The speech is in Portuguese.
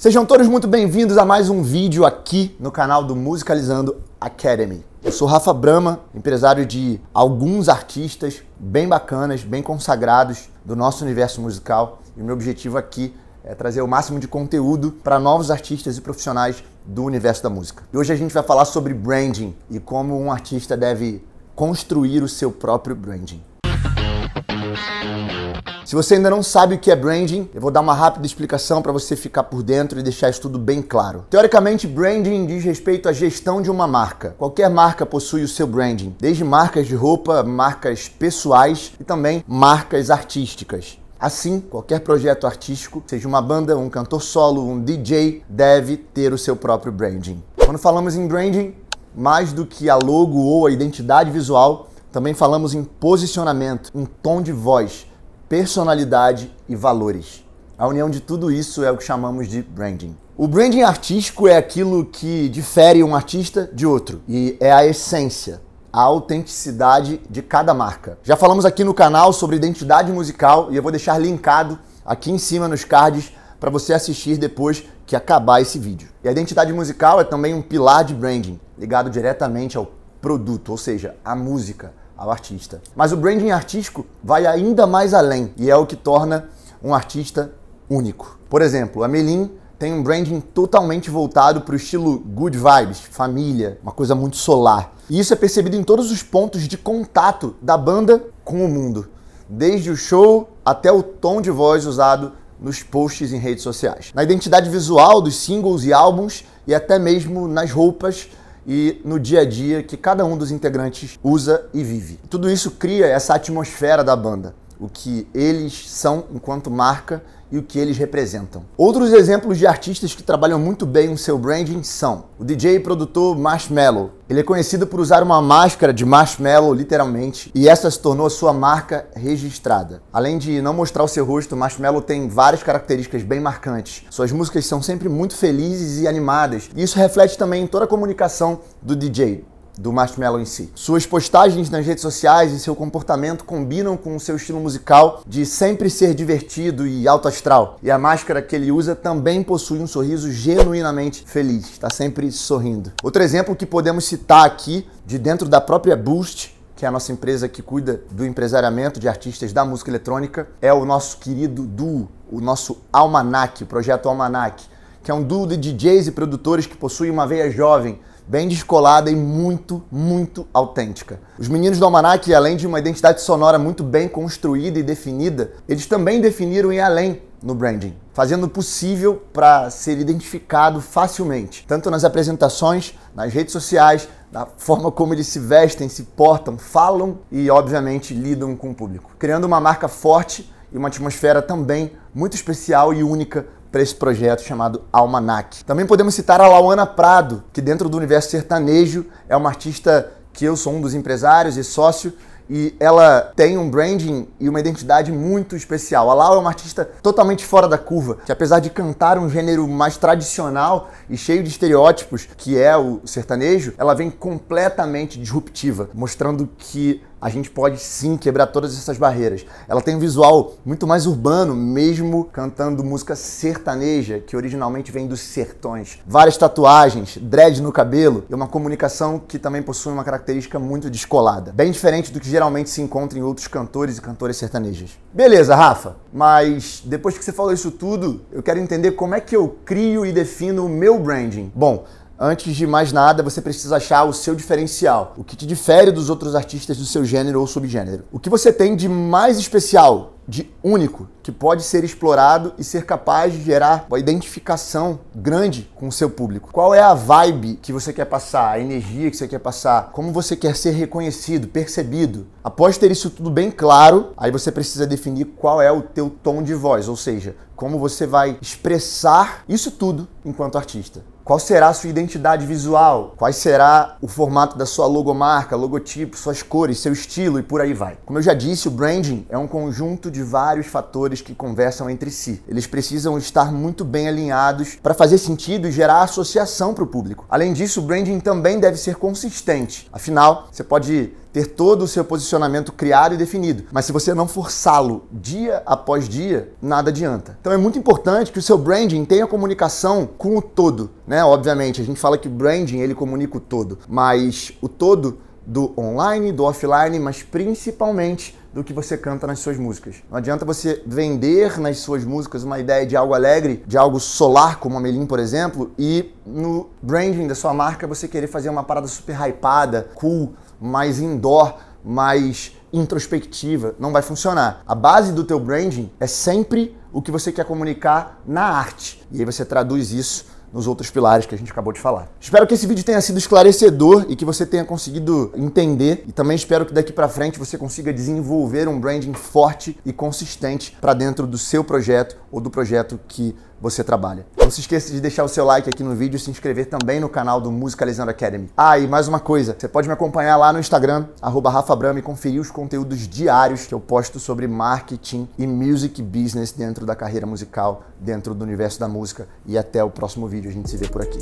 Sejam todos muito bem-vindos a mais um vídeo aqui no canal do Musicalizando Academy. Eu sou Rafa Brama, empresário de alguns artistas bem bacanas, bem consagrados do nosso universo musical, e o meu objetivo aqui é trazer o máximo de conteúdo para novos artistas e profissionais do universo da música. E hoje a gente vai falar sobre branding e como um artista deve construir o seu próprio branding. Se você ainda não sabe o que é branding, eu vou dar uma rápida explicação para você ficar por dentro e deixar isso tudo bem claro. Teoricamente, branding diz respeito à gestão de uma marca. Qualquer marca possui o seu branding, desde marcas de roupa, marcas pessoais e também marcas artísticas. Assim, qualquer projeto artístico, seja uma banda, um cantor solo, um DJ, deve ter o seu próprio branding. Quando falamos em branding, mais do que a logo ou a identidade visual, também falamos em posicionamento, em tom de voz, personalidade e valores. A união de tudo isso é o que chamamos de branding. O branding artístico é aquilo que difere um artista de outro e é a essência, a autenticidade de cada marca. Já falamos aqui no canal sobre identidade musical e eu vou deixar linkado aqui em cima nos cards para você assistir depois que acabar esse vídeo. E a identidade musical é também um pilar de branding, ligado diretamente ao produto, ou seja, à música, ao artista. Mas o branding artístico vai ainda mais além e é o que torna um artista único. Por exemplo, a Melin tem um branding totalmente voltado para o estilo good vibes, família, uma coisa muito solar. E isso é percebido em todos os pontos de contato da banda com o mundo, desde o show até o tom de voz usado nos posts em redes sociais, na identidade visual dos singles e álbuns e até mesmo nas roupas e no dia a dia que cada um dos integrantes usa e vive. Tudo isso cria essa atmosfera da banda, o que eles são enquanto marca e o que eles representam. Outros exemplos de artistas que trabalham muito bem o seu branding são o DJ e produtor Marshmello. Ele é conhecido por usar uma máscara de marshmallow, literalmente, e essa se tornou a sua marca registrada. Além de não mostrar o seu rosto, Marshmello tem várias características bem marcantes. Suas músicas são sempre muito felizes e animadas, e isso reflete também em toda a comunicação do DJ do Marshmello em si. Suas postagens nas redes sociais e seu comportamento combinam com o seu estilo musical de sempre ser divertido e alto astral. E a máscara que ele usa também possui um sorriso genuinamente feliz, está sempre sorrindo. Outro exemplo que podemos citar aqui, de dentro da própria Boost, que é a nossa empresa que cuida do empresariamento de artistas da música eletrônica, é o nosso querido duo, o nosso Almanac, o projeto Almanac, que é um duo de DJs e produtores que possui uma veia jovem, bem descolada e muito, muito autêntica. Os meninos do Almanac, além de uma identidade sonora muito bem construída e definida, eles também definiram ir além no branding, fazendo o possível para ser identificado facilmente, tanto nas apresentações, nas redes sociais, na forma como eles se vestem, se portam, falam e, obviamente, lidam com o público, criando uma marca forte e uma atmosfera também muito especial e única para esse projeto chamado Almanac. Também podemos citar a Lauana Prado, que dentro do universo sertanejo é uma artista que eu sou um dos empresários e sócio e ela tem um branding e uma identidade muito especial. A Lau é uma artista totalmente fora da curva, que apesar de cantar um gênero mais tradicional e cheio de estereótipos, que é o sertanejo, ela vem completamente disruptiva, mostrando que a gente pode sim quebrar todas essas barreiras. Ela tem um visual muito mais urbano, mesmo cantando música sertaneja, que originalmente vem dos sertões. Várias tatuagens, dread no cabelo e uma comunicação que também possui uma característica muito descolada. Bem diferente do que geralmente se encontra em outros cantores e cantoras sertanejas. Beleza, Rafa, mas depois que você falou isso tudo, eu quero entender como é que eu crio e defino o meu branding. Bom, Antes de mais nada, você precisa achar o seu diferencial, o que te difere dos outros artistas do seu gênero ou subgênero. O que você tem de mais especial, de único, que pode ser explorado e ser capaz de gerar uma identificação grande com o seu público. Qual é a vibe que você quer passar, a energia que você quer passar, como você quer ser reconhecido, percebido. Após ter isso tudo bem claro, aí você precisa definir qual é o teu tom de voz, ou seja, como você vai expressar isso tudo enquanto artista. Qual será a sua identidade visual? Qual será o formato da sua logomarca, logotipo, suas cores, seu estilo e por aí vai? Como eu já disse, o branding é um conjunto de vários fatores que conversam entre si. Eles precisam estar muito bem alinhados para fazer sentido e gerar associação para o público. Além disso, o branding também deve ser consistente. Afinal, você pode ter todo o seu posicionamento criado e definido. Mas se você não forçá-lo dia após dia, nada adianta. Então é muito importante que o seu branding tenha comunicação com o todo, né? Obviamente, a gente fala que o branding ele comunica o todo, mas o todo do online, do offline, mas principalmente do que você canta nas suas músicas. Não adianta você vender nas suas músicas uma ideia de algo alegre, de algo solar, como a Melim, por exemplo, e no branding da sua marca você querer fazer uma parada super hypada, cool, mais indoor, mais introspectiva. Não vai funcionar. A base do teu branding é sempre o que você quer comunicar na arte. E aí você traduz isso nos outros pilares que a gente acabou de falar. Espero que esse vídeo tenha sido esclarecedor e que você tenha conseguido entender e também espero que daqui para frente você consiga desenvolver um branding forte e consistente para dentro do seu projeto ou do projeto que você trabalha. Não se esqueça de deixar o seu like aqui no vídeo e se inscrever também no canal do Musicalizando Academy. Ah, e mais uma coisa, você pode me acompanhar lá no Instagram, arroba Rafa Brama, e conferir os conteúdos diários que eu posto sobre marketing e music business dentro da carreira musical, dentro do universo da música. E até o próximo vídeo, a gente se vê por aqui.